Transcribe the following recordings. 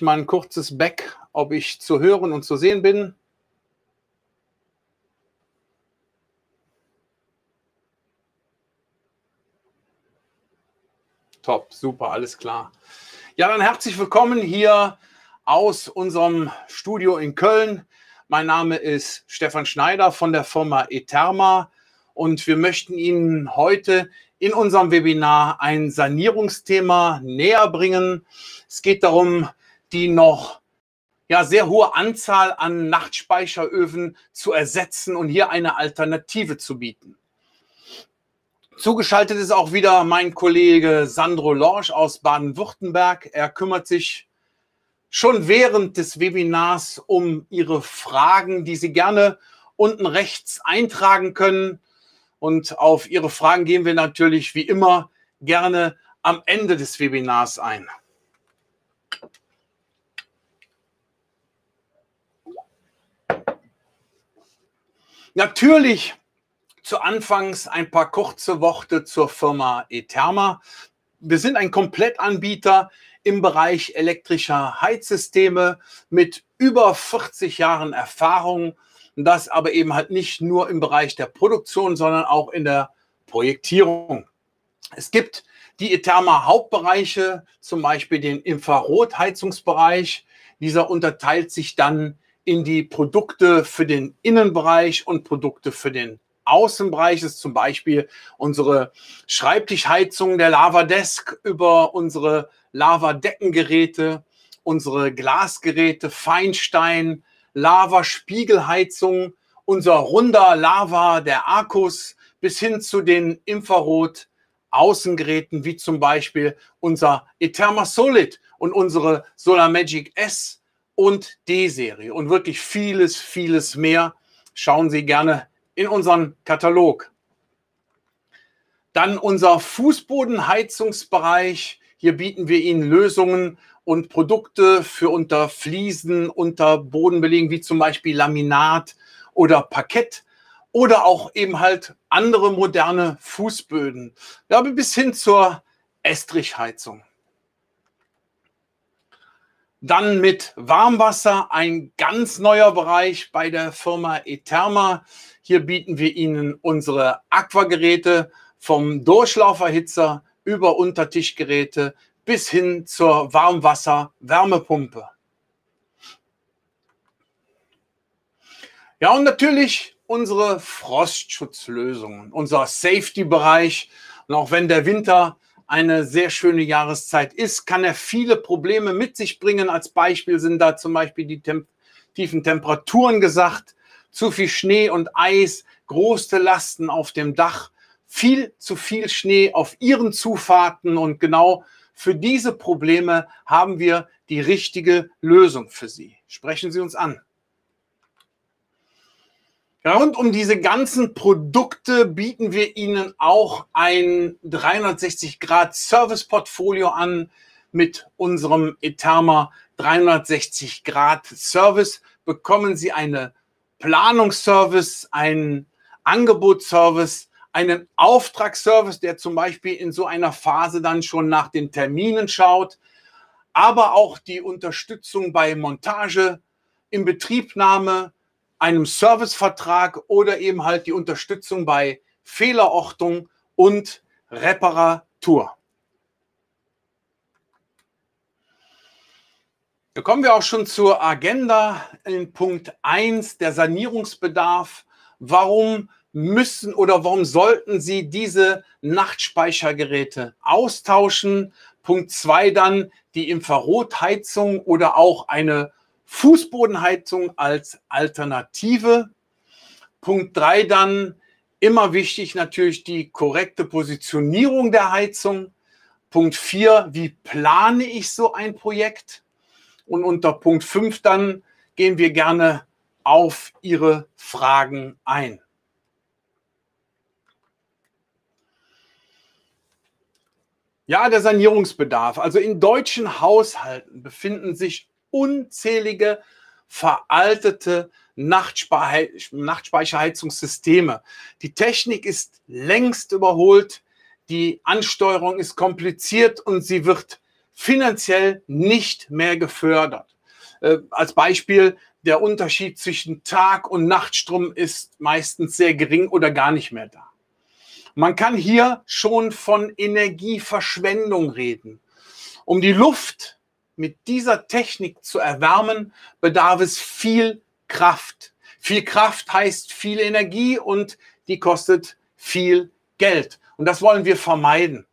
mal ein kurzes Back, ob ich zu hören und zu sehen bin. Top, super, alles klar. Ja, dann herzlich willkommen hier aus unserem Studio in Köln. Mein Name ist Stefan Schneider von der Firma Eterma und wir möchten Ihnen heute in unserem Webinar ein Sanierungsthema näher bringen. Es geht darum, die noch ja, sehr hohe Anzahl an Nachtspeicheröfen zu ersetzen und hier eine Alternative zu bieten. Zugeschaltet ist auch wieder mein Kollege Sandro Lorsch aus Baden-Württemberg. Er kümmert sich schon während des Webinars um Ihre Fragen, die Sie gerne unten rechts eintragen können. Und auf Ihre Fragen gehen wir natürlich wie immer gerne am Ende des Webinars ein. Natürlich zu Anfangs ein paar kurze Worte zur Firma Etherma. Wir sind ein Komplettanbieter im Bereich elektrischer Heizsysteme mit über 40 Jahren Erfahrung. Das aber eben halt nicht nur im Bereich der Produktion, sondern auch in der Projektierung. Es gibt die Etherma Hauptbereiche, zum Beispiel den Infrarotheizungsbereich. Dieser unterteilt sich dann in die Produkte für den Innenbereich und Produkte für den Außenbereich. Ist zum Beispiel unsere Schreibtischheizung der Lava Desk über unsere Lava-Deckengeräte, unsere Glasgeräte, Feinstein, Lava-Spiegelheizung, unser runder Lava der Akkus bis hin zu den Infrarot Außengeräten wie zum Beispiel unser Etherma Solid und unsere Solar Magic S und D-Serie und wirklich vieles, vieles mehr. Schauen Sie gerne in unseren Katalog. Dann unser Fußbodenheizungsbereich. Hier bieten wir Ihnen Lösungen und Produkte für unter Fliesen, unter Bodenbelegen, wie zum Beispiel Laminat oder Parkett oder auch eben halt andere moderne Fußböden. Ja, bis hin zur Estrichheizung. Dann mit Warmwasser ein ganz neuer Bereich bei der Firma Etherma. Hier bieten wir Ihnen unsere Aquageräte vom Durchlauferhitzer über Untertischgeräte bis hin zur Warmwasser-Wärmepumpe. Ja, und natürlich unsere Frostschutzlösungen, unser Safety-Bereich. Und auch wenn der Winter eine sehr schöne Jahreszeit ist, kann er viele Probleme mit sich bringen. Als Beispiel sind da zum Beispiel die Temp tiefen Temperaturen gesagt, zu viel Schnee und Eis, große Lasten auf dem Dach, viel zu viel Schnee auf ihren Zufahrten und genau für diese Probleme haben wir die richtige Lösung für Sie. Sprechen Sie uns an. Rund um diese ganzen Produkte bieten wir Ihnen auch ein 360-Grad-Service-Portfolio an. Mit unserem Etherma 360-Grad-Service bekommen Sie eine Planungsservice, einen Angebotsservice, einen Auftragsservice, der zum Beispiel in so einer Phase dann schon nach den Terminen schaut, aber auch die Unterstützung bei Montage, Inbetriebnahme, einem Servicevertrag oder eben halt die Unterstützung bei Fehlerortung und Reparatur. Da kommen wir auch schon zur Agenda in Punkt 1, der Sanierungsbedarf. Warum müssen oder warum sollten Sie diese Nachtspeichergeräte austauschen? Punkt 2 dann die Infrarotheizung oder auch eine Fußbodenheizung als Alternative. Punkt drei dann immer wichtig natürlich die korrekte Positionierung der Heizung. Punkt vier, wie plane ich so ein Projekt? Und unter Punkt fünf dann gehen wir gerne auf Ihre Fragen ein. Ja, der Sanierungsbedarf. Also in deutschen Haushalten befinden sich unzählige veraltete Nachtspeicherheizungssysteme. Die Technik ist längst überholt, die Ansteuerung ist kompliziert und sie wird finanziell nicht mehr gefördert. Äh, als Beispiel, der Unterschied zwischen Tag- und Nachtstrom ist meistens sehr gering oder gar nicht mehr da. Man kann hier schon von Energieverschwendung reden. Um die Luft mit dieser Technik zu erwärmen, bedarf es viel Kraft. Viel Kraft heißt viel Energie und die kostet viel Geld. Und das wollen wir vermeiden.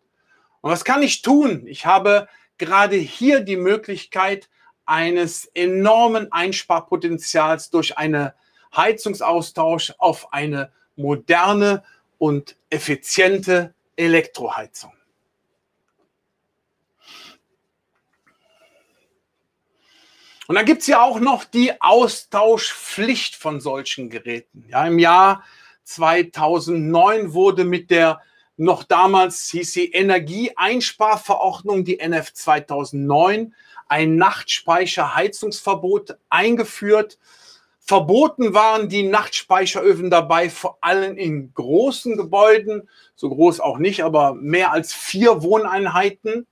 Und was kann ich tun? Ich habe gerade hier die Möglichkeit eines enormen Einsparpotenzials durch einen Heizungsaustausch auf eine moderne und effiziente Elektroheizung. Und dann gibt es ja auch noch die Austauschpflicht von solchen Geräten. Ja, Im Jahr 2009 wurde mit der noch damals hieß sie Energieeinsparverordnung, die NF 2009, ein Nachtspeicherheizungsverbot eingeführt. Verboten waren die Nachtspeicheröfen dabei, vor allem in großen Gebäuden, so groß auch nicht, aber mehr als vier Wohneinheiten.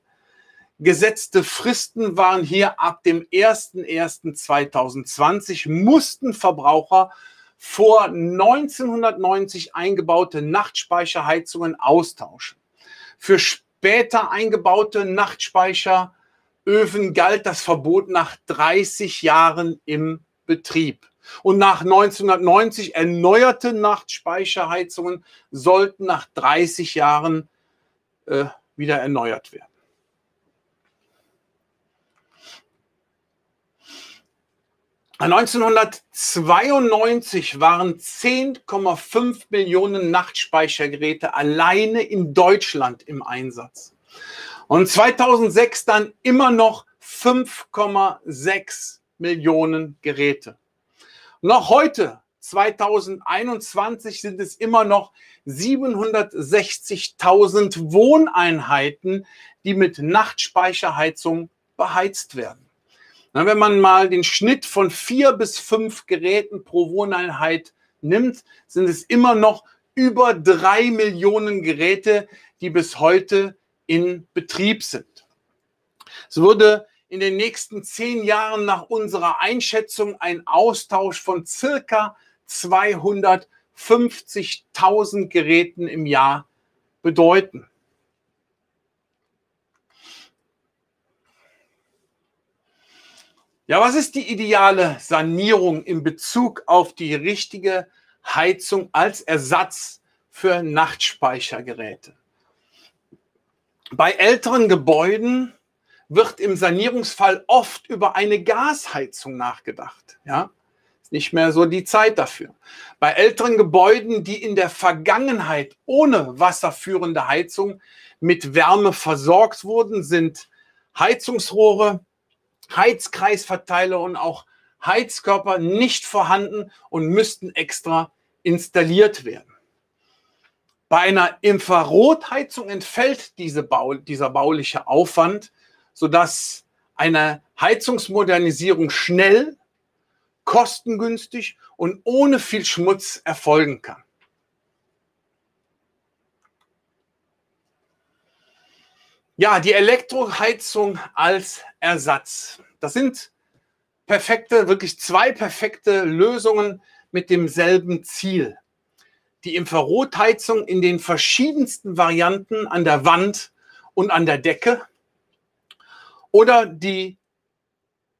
Gesetzte Fristen waren hier ab dem 01.01.2020 mussten Verbraucher vor 1990 eingebaute Nachtspeicherheizungen austauschen. Für später eingebaute Nachtspeicheröfen galt das Verbot nach 30 Jahren im Betrieb. Und nach 1990 erneuerte Nachtspeicherheizungen sollten nach 30 Jahren äh, wieder erneuert werden. 1992 waren 10,5 Millionen Nachtspeichergeräte alleine in Deutschland im Einsatz. Und 2006 dann immer noch 5,6 Millionen Geräte. Noch heute, 2021, sind es immer noch 760.000 Wohneinheiten, die mit Nachtspeicherheizung beheizt werden. Na, wenn man mal den Schnitt von vier bis fünf Geräten pro Wohneinheit nimmt, sind es immer noch über drei Millionen Geräte, die bis heute in Betrieb sind. Es würde in den nächsten zehn Jahren nach unserer Einschätzung ein Austausch von circa 250.000 Geräten im Jahr bedeuten. Ja, was ist die ideale Sanierung in Bezug auf die richtige Heizung als Ersatz für Nachtspeichergeräte? Bei älteren Gebäuden wird im Sanierungsfall oft über eine Gasheizung nachgedacht. Ja, ist nicht mehr so die Zeit dafür. Bei älteren Gebäuden, die in der Vergangenheit ohne wasserführende Heizung mit Wärme versorgt wurden, sind Heizungsrohre Heizkreisverteiler und auch Heizkörper nicht vorhanden und müssten extra installiert werden. Bei einer Infrarotheizung entfällt diese Bau, dieser bauliche Aufwand, sodass eine Heizungsmodernisierung schnell, kostengünstig und ohne viel Schmutz erfolgen kann. Ja, die Elektroheizung als Ersatz. Das sind perfekte, wirklich zwei perfekte Lösungen mit demselben Ziel. Die Infrarotheizung in den verschiedensten Varianten an der Wand und an der Decke oder die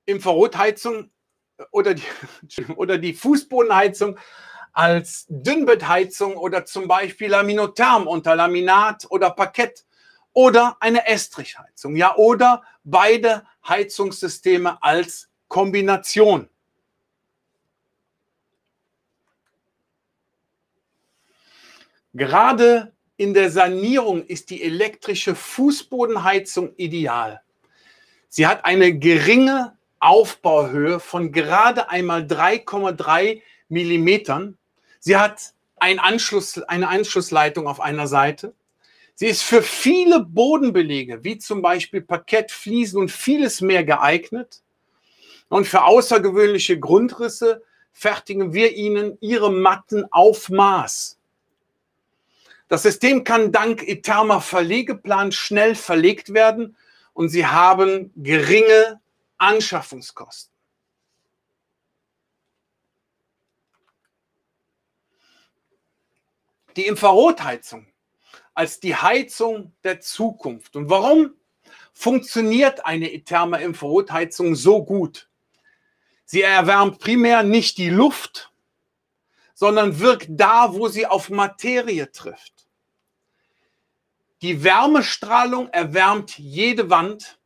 Infrarotheizung oder die, oder die Fußbodenheizung als Dünnbettheizung oder zum Beispiel Laminotherm unter Laminat oder Parkett oder eine Estrichheizung, ja, oder beide Heizungssysteme als Kombination. Gerade in der Sanierung ist die elektrische Fußbodenheizung ideal. Sie hat eine geringe Aufbauhöhe von gerade einmal 3,3 Millimetern. Sie hat einen Anschluss, eine Anschlussleitung auf einer Seite. Sie ist für viele Bodenbelege, wie zum Beispiel Parkett, Fliesen und vieles mehr geeignet. Und für außergewöhnliche Grundrisse fertigen wir Ihnen Ihre Matten auf Maß. Das System kann dank Eterma Verlegeplan schnell verlegt werden und sie haben geringe Anschaffungskosten. Die Infrarotheizung als die Heizung der Zukunft. Und warum funktioniert eine Etherma Infrarotheizung so gut? Sie erwärmt primär nicht die Luft, sondern wirkt da, wo sie auf Materie trifft. Die Wärmestrahlung erwärmt jede Wand,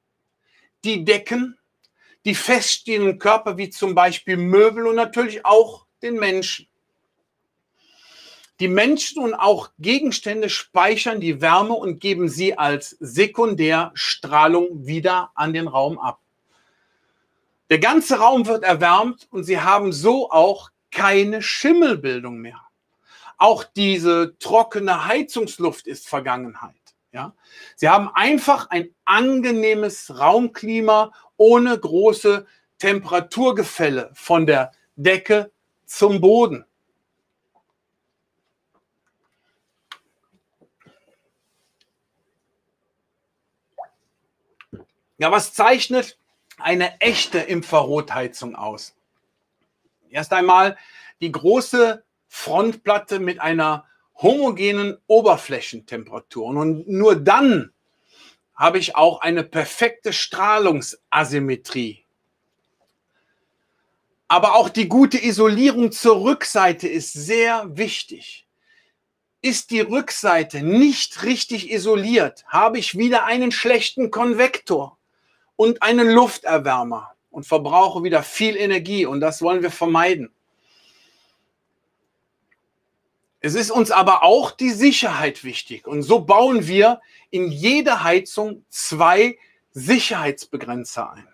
die Decken, die feststehenden Körper wie zum Beispiel Möbel und natürlich auch den Menschen. Die Menschen und auch Gegenstände speichern die Wärme und geben sie als Sekundärstrahlung wieder an den Raum ab. Der ganze Raum wird erwärmt und sie haben so auch keine Schimmelbildung mehr. Auch diese trockene Heizungsluft ist Vergangenheit. Ja? Sie haben einfach ein angenehmes Raumklima ohne große Temperaturgefälle von der Decke zum Boden. Ja, was zeichnet eine echte Infrarotheizung aus? Erst einmal die große Frontplatte mit einer homogenen Oberflächentemperatur. Und nur dann habe ich auch eine perfekte Strahlungsasymmetrie. Aber auch die gute Isolierung zur Rückseite ist sehr wichtig. Ist die Rückseite nicht richtig isoliert, habe ich wieder einen schlechten Konvektor und einen Lufterwärmer und verbrauche wieder viel Energie und das wollen wir vermeiden. Es ist uns aber auch die Sicherheit wichtig und so bauen wir in jede Heizung zwei Sicherheitsbegrenzer ein.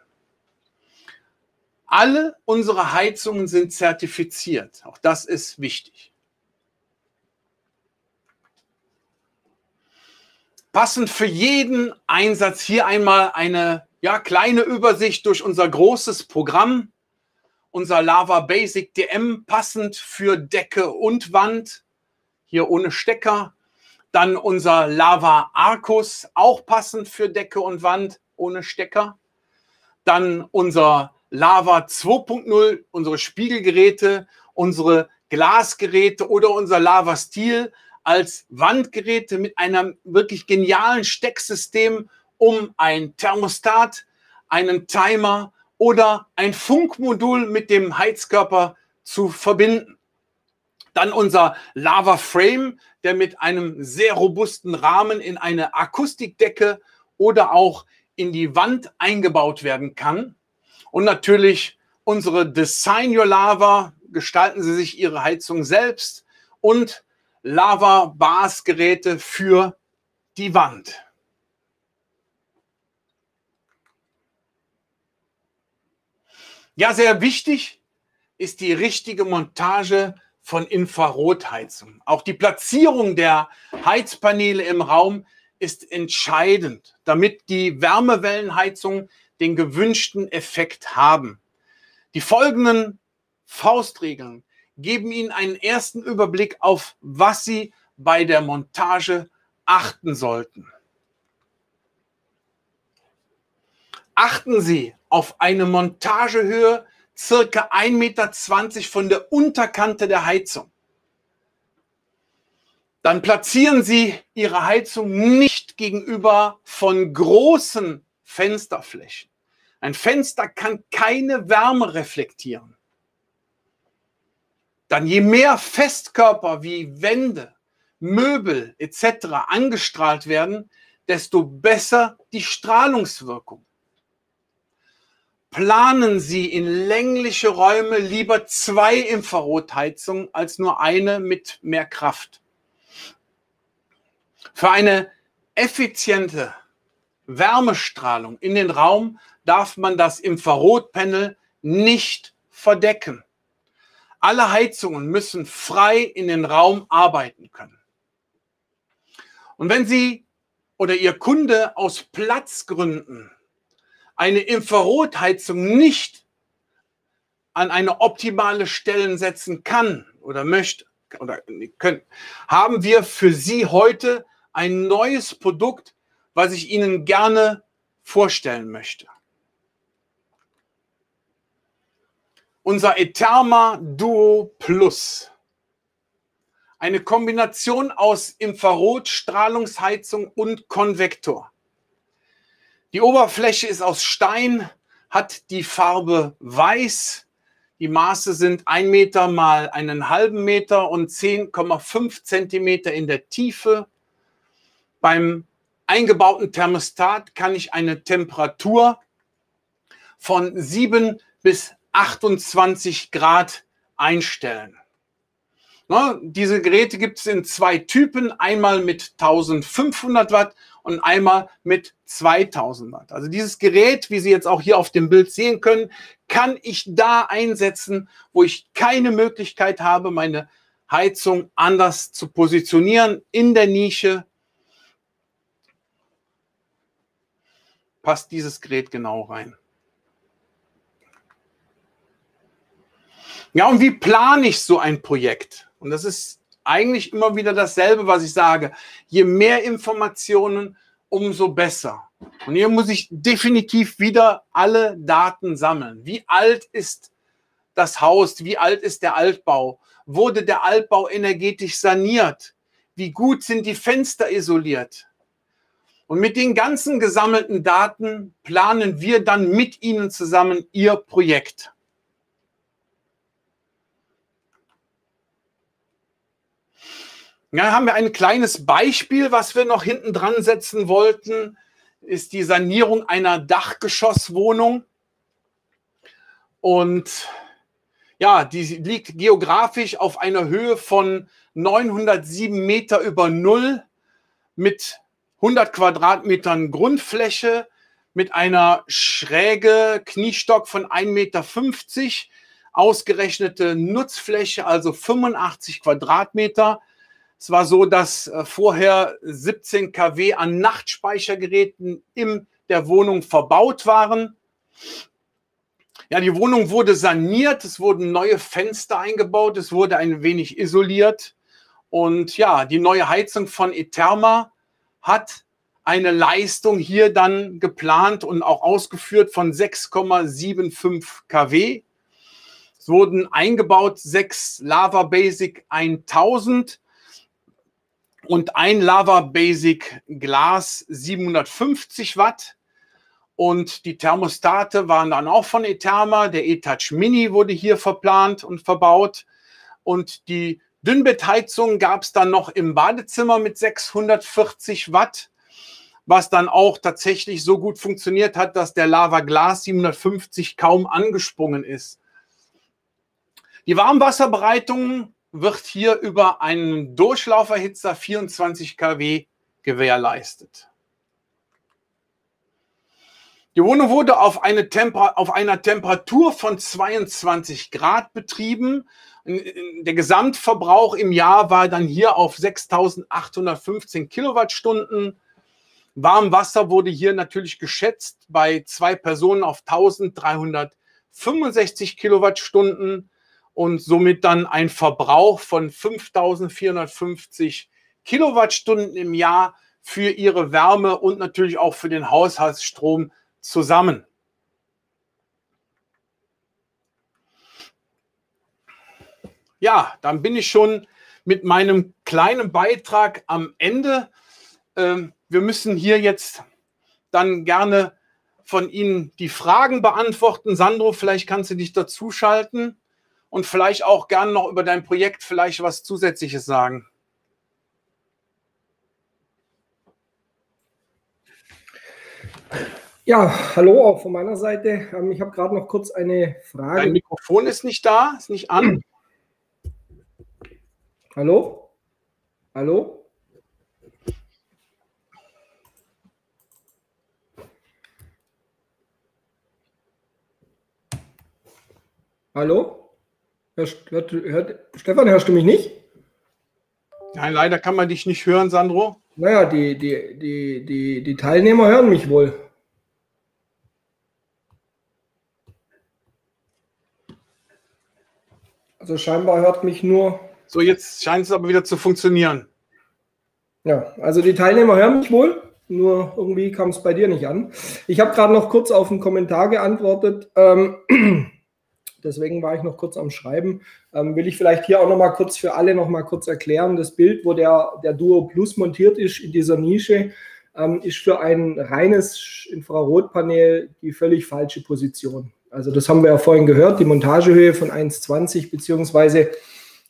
Alle unsere Heizungen sind zertifiziert. Auch das ist wichtig. Passend für jeden Einsatz hier einmal eine ja, kleine Übersicht durch unser großes Programm. Unser Lava Basic DM passend für Decke und Wand, hier ohne Stecker. Dann unser Lava Arcus, auch passend für Decke und Wand, ohne Stecker. Dann unser Lava 2.0, unsere Spiegelgeräte, unsere Glasgeräte oder unser Lava Steel als Wandgeräte mit einem wirklich genialen Stecksystem um ein Thermostat, einen Timer oder ein Funkmodul mit dem Heizkörper zu verbinden. Dann unser Lava Frame, der mit einem sehr robusten Rahmen in eine Akustikdecke oder auch in die Wand eingebaut werden kann. Und natürlich unsere Design Your Lava, gestalten Sie sich Ihre Heizung selbst und Lava Bars Geräte für die Wand. Ja, sehr wichtig ist die richtige Montage von Infrarotheizung. Auch die Platzierung der Heizpaneele im Raum ist entscheidend, damit die Wärmewellenheizungen den gewünschten Effekt haben. Die folgenden Faustregeln geben Ihnen einen ersten Überblick auf, was Sie bei der Montage achten sollten. Achten Sie auf eine Montagehöhe circa 1,20 Meter von der Unterkante der Heizung. Dann platzieren Sie Ihre Heizung nicht gegenüber von großen Fensterflächen. Ein Fenster kann keine Wärme reflektieren. Dann je mehr Festkörper wie Wände, Möbel etc. angestrahlt werden, desto besser die Strahlungswirkung planen Sie in längliche Räume lieber zwei Infrarotheizungen als nur eine mit mehr Kraft. Für eine effiziente Wärmestrahlung in den Raum darf man das Infrarotpanel nicht verdecken. Alle Heizungen müssen frei in den Raum arbeiten können. Und wenn Sie oder Ihr Kunde aus Platzgründen eine Infrarotheizung nicht an eine optimale Stelle setzen kann oder möchte oder können, haben wir für Sie heute ein neues Produkt, was ich Ihnen gerne vorstellen möchte. Unser Etherma Duo Plus. Eine Kombination aus Infrarotstrahlungsheizung und Konvektor. Die Oberfläche ist aus Stein, hat die Farbe weiß. Die Maße sind ein Meter mal einen halben Meter und 10,5 Zentimeter in der Tiefe. Beim eingebauten Thermostat kann ich eine Temperatur von 7 bis 28 Grad einstellen. Ne, diese Geräte gibt es in zwei Typen, einmal mit 1500 Watt und einmal mit 2000 Watt. Also dieses Gerät, wie Sie jetzt auch hier auf dem Bild sehen können, kann ich da einsetzen, wo ich keine Möglichkeit habe, meine Heizung anders zu positionieren in der Nische. Passt dieses Gerät genau rein. Ja, und wie plane ich so ein Projekt? Und das ist eigentlich immer wieder dasselbe, was ich sage. Je mehr Informationen, umso besser. Und hier muss ich definitiv wieder alle Daten sammeln. Wie alt ist das Haus? Wie alt ist der Altbau? Wurde der Altbau energetisch saniert? Wie gut sind die Fenster isoliert? Und mit den ganzen gesammelten Daten planen wir dann mit Ihnen zusammen Ihr Projekt. Ja, haben wir ein kleines Beispiel, was wir noch hinten dran setzen wollten, ist die Sanierung einer Dachgeschosswohnung. Und ja, die liegt geografisch auf einer Höhe von 907 Meter über Null mit 100 Quadratmetern Grundfläche, mit einer schräge Kniestock von 1,50 Meter, ausgerechnete Nutzfläche, also 85 Quadratmeter es war so, dass äh, vorher 17 kW an Nachtspeichergeräten in der Wohnung verbaut waren. Ja, die Wohnung wurde saniert, es wurden neue Fenster eingebaut, es wurde ein wenig isoliert. Und ja, die neue Heizung von Etherma hat eine Leistung hier dann geplant und auch ausgeführt von 6,75 kW. Es wurden eingebaut sechs Lava Basic 1000 und ein Lava Basic Glas 750 Watt. Und die Thermostate waren dann auch von Etherma. Der E-Touch Mini wurde hier verplant und verbaut. Und die Dünnbettheizung gab es dann noch im Badezimmer mit 640 Watt, was dann auch tatsächlich so gut funktioniert hat, dass der Lava Glas 750 kaum angesprungen ist. Die Warmwasserbereitung wird hier über einen Durchlauferhitzer 24 kW gewährleistet. Die Wohnung wurde auf, eine auf, einer Temperatur von 22 Grad betrieben. Der Gesamtverbrauch im Jahr war dann hier auf 6.815 Kilowattstunden. Warmwasser wurde hier natürlich geschätzt bei zwei Personen auf 1.365 Kilowattstunden und somit dann ein Verbrauch von 5450 Kilowattstunden im Jahr für ihre Wärme und natürlich auch für den Haushaltsstrom zusammen. Ja, dann bin ich schon mit meinem kleinen Beitrag am Ende. Ähm, wir müssen hier jetzt dann gerne von Ihnen die Fragen beantworten. Sandro, vielleicht kannst du dich dazuschalten und vielleicht auch gerne noch über dein Projekt vielleicht was Zusätzliches sagen. Ja, hallo auch von meiner Seite. Ähm, ich habe gerade noch kurz eine Frage. Dein Mikrofon ist nicht da, ist nicht an. Hallo? Hallo? Hallo? Hört, hört, Stefan, hörst du mich nicht? Nein, leider kann man dich nicht hören, Sandro. Naja, die, die, die, die, die Teilnehmer hören mich wohl. Also scheinbar hört mich nur. So, jetzt scheint es aber wieder zu funktionieren. Ja, also die Teilnehmer hören mich wohl. nur irgendwie kam es bei dir nicht an. Ich habe gerade noch kurz auf einen Kommentar geantwortet. Ähm, deswegen war ich noch kurz am Schreiben. Ähm, will ich vielleicht hier auch noch mal kurz für alle noch mal kurz erklären. Das Bild, wo der, der Duo Plus montiert ist in dieser Nische, ähm, ist für ein reines Infrarotpanel die völlig falsche Position. Also das haben wir ja vorhin gehört, die Montagehöhe von 1,20 beziehungsweise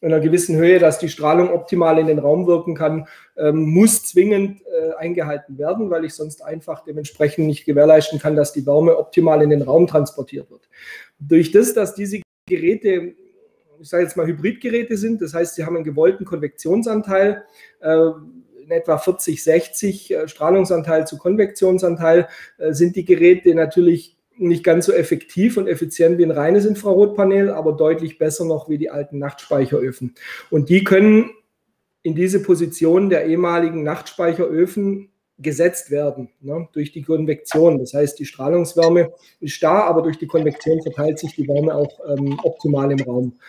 in einer gewissen Höhe, dass die Strahlung optimal in den Raum wirken kann, ähm, muss zwingend äh, eingehalten werden, weil ich sonst einfach dementsprechend nicht gewährleisten kann, dass die Wärme optimal in den Raum transportiert wird. Durch das, dass diese Geräte, ich sage jetzt mal Hybridgeräte sind, das heißt, sie haben einen gewollten Konvektionsanteil, äh, in etwa 40, 60 äh, Strahlungsanteil zu Konvektionsanteil, äh, sind die Geräte natürlich nicht ganz so effektiv und effizient wie ein reines Infrarotpanel, aber deutlich besser noch wie die alten Nachtspeicheröfen. Und die können in diese Position der ehemaligen Nachtspeicheröfen gesetzt werden ne, durch die Konvektion. Das heißt, die Strahlungswärme ist da, aber durch die Konvektion verteilt sich die Wärme auch ähm, optimal im Raum.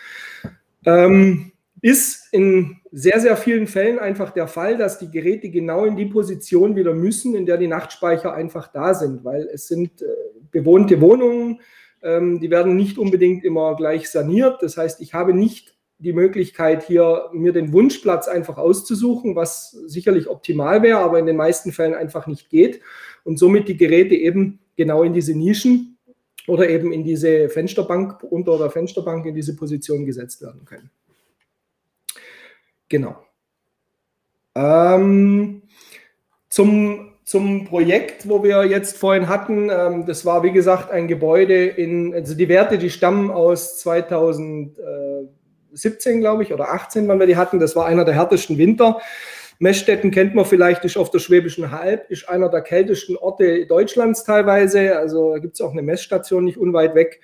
Ähm, ist in sehr, sehr vielen Fällen einfach der Fall, dass die Geräte genau in die Position wieder müssen, in der die Nachtspeicher einfach da sind, weil es sind äh, bewohnte Wohnungen, ähm, die werden nicht unbedingt immer gleich saniert. Das heißt, ich habe nicht die Möglichkeit, hier mir den Wunschplatz einfach auszusuchen, was sicherlich optimal wäre, aber in den meisten Fällen einfach nicht geht. Und somit die Geräte eben genau in diese Nischen oder eben in diese Fensterbank, unter der Fensterbank in diese Position gesetzt werden können. Genau. Ähm, zum, zum Projekt, wo wir jetzt vorhin hatten, ähm, das war wie gesagt ein Gebäude in, also die Werte, die stammen aus 2017, glaube ich, oder 18, wann wir die hatten. Das war einer der härtesten Winter. Messstetten kennt man vielleicht, ist auf der Schwäbischen Halb, ist einer der kältesten Orte Deutschlands teilweise. Also gibt es auch eine Messstation nicht unweit weg.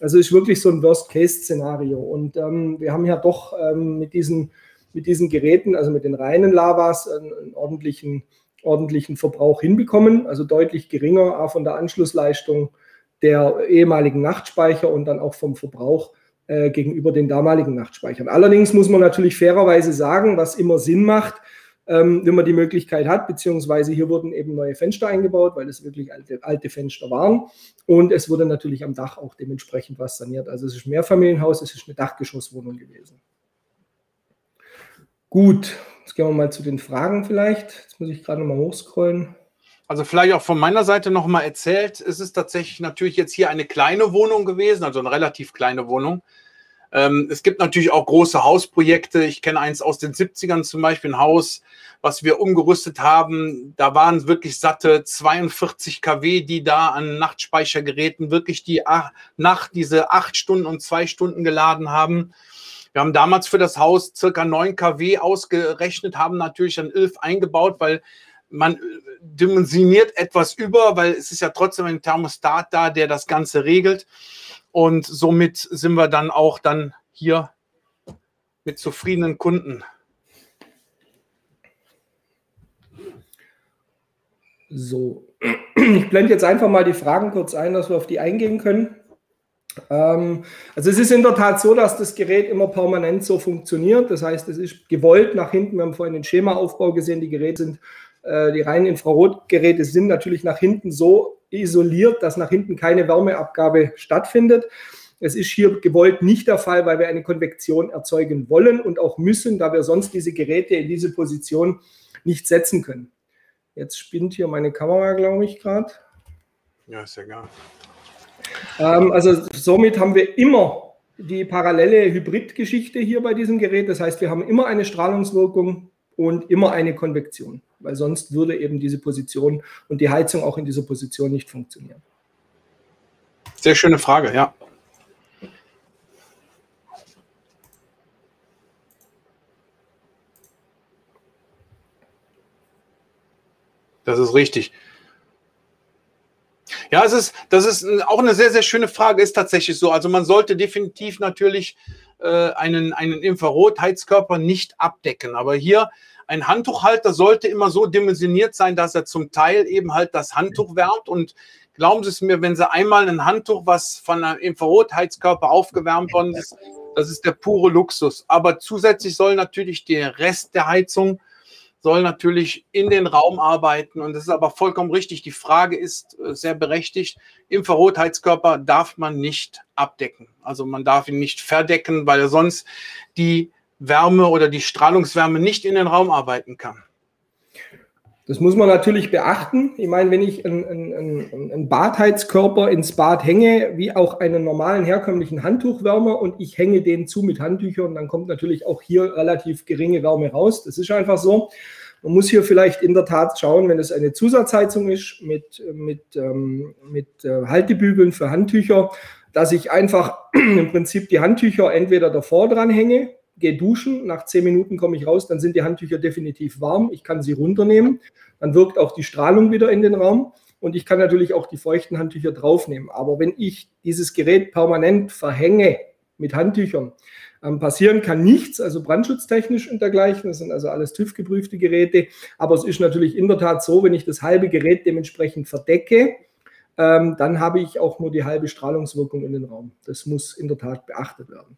Also ist wirklich so ein Worst-Case-Szenario. Und ähm, wir haben ja doch ähm, mit diesen mit diesen Geräten, also mit den reinen Lavas, einen, einen ordentlichen, ordentlichen Verbrauch hinbekommen, also deutlich geringer von der Anschlussleistung der ehemaligen Nachtspeicher und dann auch vom Verbrauch äh, gegenüber den damaligen Nachtspeichern. Allerdings muss man natürlich fairerweise sagen, was immer Sinn macht, ähm, wenn man die Möglichkeit hat, beziehungsweise hier wurden eben neue Fenster eingebaut, weil es wirklich alte, alte Fenster waren. Und es wurde natürlich am Dach auch dementsprechend was saniert. Also es ist ein Mehrfamilienhaus, es ist eine Dachgeschosswohnung gewesen. Gut, jetzt gehen wir mal zu den Fragen vielleicht. Jetzt muss ich gerade noch mal hochscrollen. Also vielleicht auch von meiner Seite noch mal erzählt, es ist tatsächlich natürlich jetzt hier eine kleine Wohnung gewesen, also eine relativ kleine Wohnung. Ähm, es gibt natürlich auch große Hausprojekte. Ich kenne eins aus den 70ern zum Beispiel, ein Haus, was wir umgerüstet haben. Da waren wirklich satte 42 kW, die da an Nachtspeichergeräten wirklich die Nacht diese acht Stunden und zwei Stunden geladen haben. Wir haben damals für das Haus circa 9 kW ausgerechnet, haben natürlich ein 11 eingebaut, weil man äh, dimensioniert etwas über, weil es ist ja trotzdem ein Thermostat da, der das Ganze regelt. Und somit sind wir dann auch dann hier mit zufriedenen Kunden. So, ich blende jetzt einfach mal die Fragen kurz ein, dass wir auf die eingehen können. Ähm, also es ist in der Tat so, dass das Gerät immer permanent so funktioniert. Das heißt, es ist gewollt nach hinten. Wir haben vorhin den Schemaaufbau gesehen. Die Geräte sind, die reinen Infrarotgeräte sind natürlich nach hinten so isoliert, dass nach hinten keine Wärmeabgabe stattfindet. Es ist hier gewollt nicht der Fall, weil wir eine Konvektion erzeugen wollen und auch müssen, da wir sonst diese Geräte in diese Position nicht setzen können. Jetzt spinnt hier meine Kamera, glaube ich, gerade. Ja, ist egal. Ähm, also somit haben wir immer die parallele Hybridgeschichte hier bei diesem Gerät. Das heißt, wir haben immer eine Strahlungswirkung und immer eine Konvektion, weil sonst würde eben diese Position und die Heizung auch in dieser Position nicht funktionieren. Sehr schöne Frage, ja. Das ist richtig. Ja, es ist, das ist auch eine sehr, sehr schöne Frage, ist tatsächlich so. Also man sollte definitiv natürlich äh, einen, einen Infrarotheizkörper nicht abdecken. Aber hier ein Handtuchhalter sollte immer so dimensioniert sein, dass er zum Teil eben halt das Handtuch wärmt. Und glauben Sie es mir, wenn Sie einmal ein Handtuch, was von einem Infrarotheizkörper aufgewärmt worden ist, das ist der pure Luxus. Aber zusätzlich soll natürlich der Rest der Heizung soll natürlich in den Raum arbeiten. Und das ist aber vollkommen richtig. Die Frage ist äh, sehr berechtigt. Infrarotheizkörper darf man nicht abdecken. Also man darf ihn nicht verdecken, weil er sonst die Wärme oder die Strahlungswärme nicht in den Raum arbeiten kann. Das muss man natürlich beachten. Ich meine, wenn ich einen, einen, einen Badheizkörper ins Bad hänge, wie auch einen normalen herkömmlichen Handtuchwärmer und ich hänge den zu mit Handtüchern, dann kommt natürlich auch hier relativ geringe Wärme raus. Das ist einfach so. Man muss hier vielleicht in der Tat schauen, wenn es eine Zusatzheizung ist mit, mit, ähm, mit äh, Haltebügeln für Handtücher, dass ich einfach im Prinzip die Handtücher entweder davor dran hänge gehe duschen, nach zehn Minuten komme ich raus, dann sind die Handtücher definitiv warm, ich kann sie runternehmen, dann wirkt auch die Strahlung wieder in den Raum und ich kann natürlich auch die feuchten Handtücher draufnehmen. Aber wenn ich dieses Gerät permanent verhänge mit Handtüchern, ähm, passieren kann nichts, also brandschutztechnisch und dergleichen. Das sind also alles TÜV-geprüfte Geräte. Aber es ist natürlich in der Tat so, wenn ich das halbe Gerät dementsprechend verdecke, ähm, dann habe ich auch nur die halbe Strahlungswirkung in den Raum. Das muss in der Tat beachtet werden.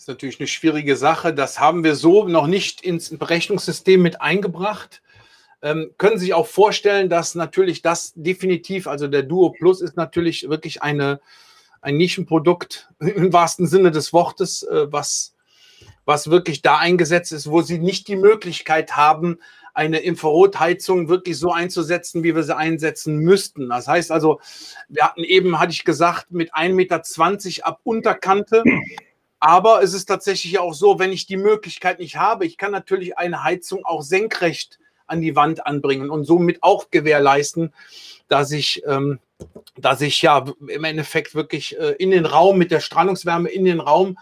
Ist natürlich eine schwierige Sache. Das haben wir so noch nicht ins Berechnungssystem mit eingebracht. Ähm, können Sie sich auch vorstellen, dass natürlich das definitiv, also der Duo Plus ist natürlich wirklich eine, ein Nischenprodukt im wahrsten Sinne des Wortes, äh, was, was wirklich da eingesetzt ist, wo Sie nicht die Möglichkeit haben, eine Infrarotheizung wirklich so einzusetzen, wie wir sie einsetzen müssten. Das heißt also, wir hatten eben, hatte ich gesagt, mit 1,20 Meter ab Unterkante aber es ist tatsächlich auch so, wenn ich die Möglichkeit nicht habe, ich kann natürlich eine Heizung auch senkrecht an die Wand anbringen und somit auch gewährleisten, dass ich, ähm, dass ich ja im Endeffekt wirklich äh, in den Raum mit der Strahlungswärme in den Raum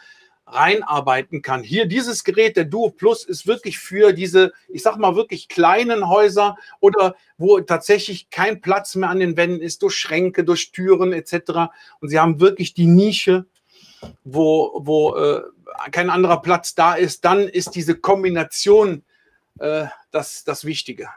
reinarbeiten kann. Hier dieses Gerät, der Duo Plus, ist wirklich für diese, ich sag mal wirklich kleinen Häuser oder wo tatsächlich kein Platz mehr an den Wänden ist, durch Schränke, durch Türen etc. Und sie haben wirklich die Nische wo, wo äh, kein anderer Platz da ist, dann ist diese Kombination äh, das, das Wichtige.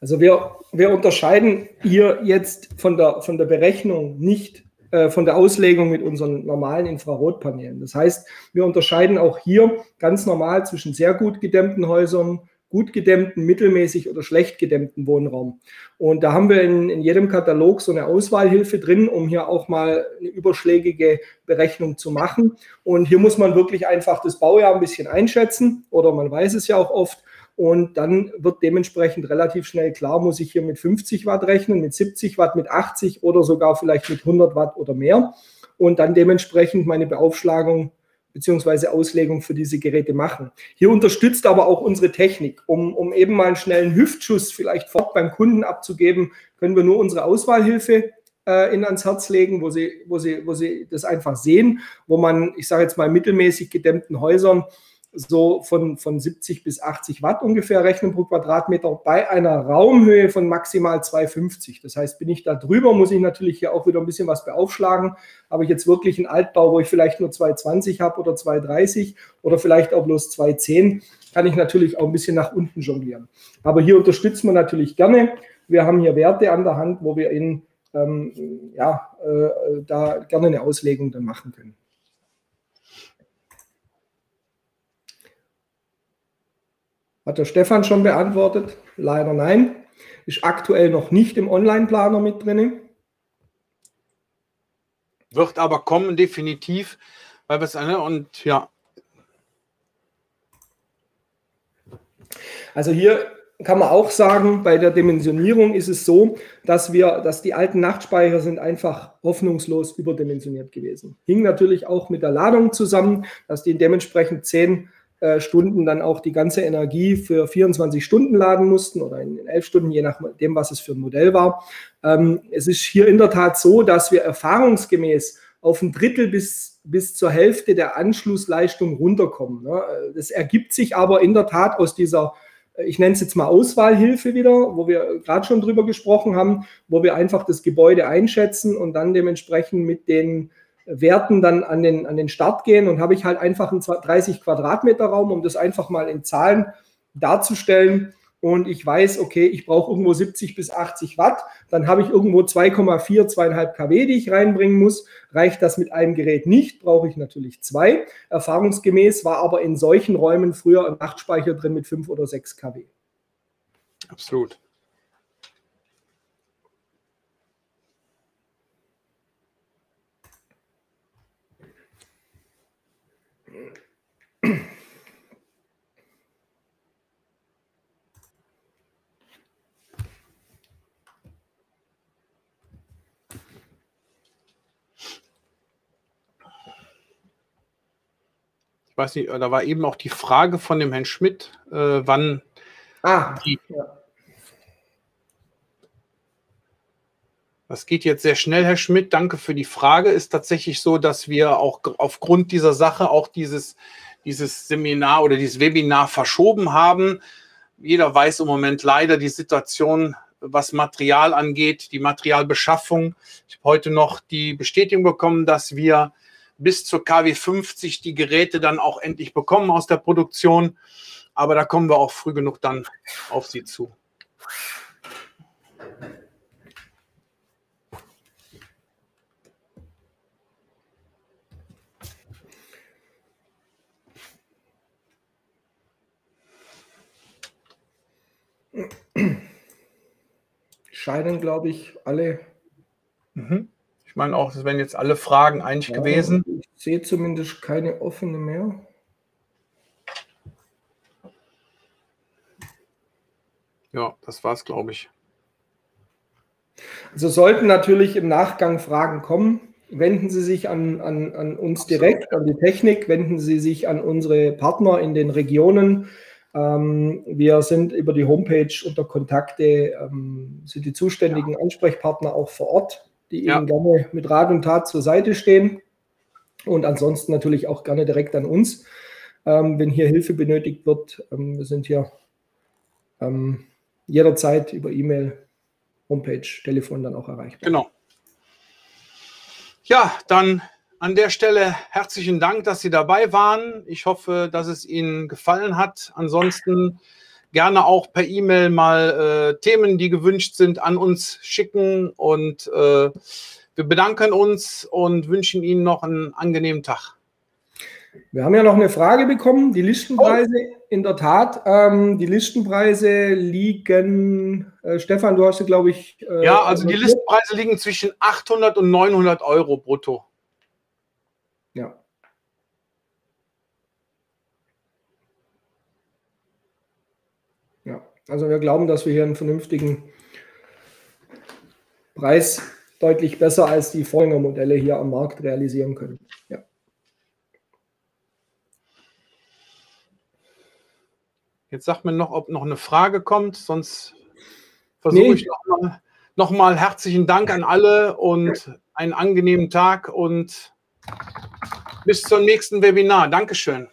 Also wir, wir unterscheiden hier jetzt von der, von der Berechnung nicht äh, von der Auslegung mit unseren normalen Infrarotpanelen. Das heißt, wir unterscheiden auch hier ganz normal zwischen sehr gut gedämmten Häusern, gut gedämmten, mittelmäßig oder schlecht gedämmten Wohnraum. Und da haben wir in, in jedem Katalog so eine Auswahlhilfe drin, um hier auch mal eine überschlägige Berechnung zu machen. Und hier muss man wirklich einfach das Baujahr ein bisschen einschätzen oder man weiß es ja auch oft. Und dann wird dementsprechend relativ schnell klar, muss ich hier mit 50 Watt rechnen, mit 70 Watt, mit 80 oder sogar vielleicht mit 100 Watt oder mehr. Und dann dementsprechend meine Beaufschlagung beziehungsweise Auslegung für diese Geräte machen. Hier unterstützt aber auch unsere Technik. Um, um eben mal einen schnellen Hüftschuss vielleicht fort beim Kunden abzugeben, können wir nur unsere Auswahlhilfe äh, in ans Herz legen, wo sie, wo, sie, wo sie das einfach sehen, wo man, ich sage jetzt mal, mittelmäßig gedämmten Häusern so von, von 70 bis 80 Watt ungefähr rechnen pro Quadratmeter bei einer Raumhöhe von maximal 250. Das heißt, bin ich da drüber, muss ich natürlich hier auch wieder ein bisschen was beaufschlagen. Habe ich jetzt wirklich einen Altbau, wo ich vielleicht nur 220 habe oder 230 oder vielleicht auch bloß 210, kann ich natürlich auch ein bisschen nach unten jonglieren. Aber hier unterstützen wir natürlich gerne. Wir haben hier Werte an der Hand, wo wir in ähm, ja, äh, da gerne eine Auslegung dann machen können. Hat der Stefan schon beantwortet? Leider nein. Ist aktuell noch nicht im Online-Planer mit drin. Wird aber kommen, definitiv, weil wir es eine und ja. Also hier kann man auch sagen, bei der Dimensionierung ist es so, dass wir, dass die alten Nachtspeicher sind einfach hoffnungslos überdimensioniert gewesen. Hing natürlich auch mit der Ladung zusammen, dass die dementsprechend 10 äh, Stunden dann auch die ganze Energie für 24 Stunden laden mussten oder in, in 11 Stunden, je nachdem, was es für ein Modell war. Ähm, es ist hier in der Tat so, dass wir erfahrungsgemäß auf ein Drittel bis, bis zur Hälfte der Anschlussleistung runterkommen. Ne? Das ergibt sich aber in der Tat aus dieser ich nenne es jetzt mal Auswahlhilfe wieder, wo wir gerade schon drüber gesprochen haben, wo wir einfach das Gebäude einschätzen und dann dementsprechend mit den Werten dann an den, an den Start gehen und habe ich halt einfach einen 30 Quadratmeter Raum, um das einfach mal in Zahlen darzustellen. Und ich weiß, okay, ich brauche irgendwo 70 bis 80 Watt, dann habe ich irgendwo 2,4, 2,5 kW, die ich reinbringen muss. Reicht das mit einem Gerät nicht, brauche ich natürlich zwei. Erfahrungsgemäß war aber in solchen Räumen früher ein Nachtspeicher drin mit 5 oder 6 kW. Absolut. Ich weiß nicht, da war eben auch die Frage von dem Herrn Schmidt, äh, wann ah, die, ja. Das geht jetzt sehr schnell, Herr Schmidt. Danke für die Frage. Ist tatsächlich so, dass wir auch aufgrund dieser Sache auch dieses, dieses Seminar oder dieses Webinar verschoben haben. Jeder weiß im Moment leider die Situation, was Material angeht, die Materialbeschaffung. Ich habe heute noch die Bestätigung bekommen, dass wir bis zur KW 50 die Geräte dann auch endlich bekommen aus der Produktion. Aber da kommen wir auch früh genug dann auf Sie zu. Scheinen, glaube ich, alle. Mhm. Ich meine auch, das wären jetzt alle Fragen eigentlich ja, gewesen. Ich sehe zumindest keine offene mehr. Ja, das war es, glaube ich. Also sollten natürlich im Nachgang Fragen kommen, wenden Sie sich an, an, an uns direkt, an die Technik, wenden Sie sich an unsere Partner in den Regionen. Ähm, wir sind über die Homepage unter Kontakte, ähm, sind die zuständigen. Ansprechpartner auch vor Ort die ja. Ihnen gerne mit Rat und Tat zur Seite stehen. Und ansonsten natürlich auch gerne direkt an uns, ähm, wenn hier Hilfe benötigt wird. Ähm, wir sind hier ähm, jederzeit über E-Mail, Homepage, Telefon dann auch erreichbar. Genau. Ja, dann an der Stelle herzlichen Dank, dass Sie dabei waren. Ich hoffe, dass es Ihnen gefallen hat. Ansonsten gerne auch per E-Mail mal äh, Themen, die gewünscht sind, an uns schicken. Und äh, wir bedanken uns und wünschen Ihnen noch einen angenehmen Tag. Wir haben ja noch eine Frage bekommen. Die Listenpreise, oh. in der Tat, ähm, die Listenpreise liegen, äh, Stefan, du hast sie, glaube ich. Äh, ja, also die Listenpreise liegen zwischen 800 und 900 Euro brutto. Ja. Also wir glauben, dass wir hier einen vernünftigen Preis deutlich besser als die Vorgängermodelle hier am Markt realisieren können. Ja. Jetzt sagt man noch, ob noch eine Frage kommt, sonst versuche nee. ich nochmal noch mal herzlichen Dank an alle und einen angenehmen Tag und bis zum nächsten Webinar. Dankeschön.